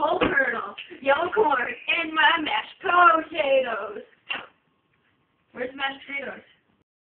whole kernel, yellow corn, and my mashed potatoes. Where's the mashed potatoes?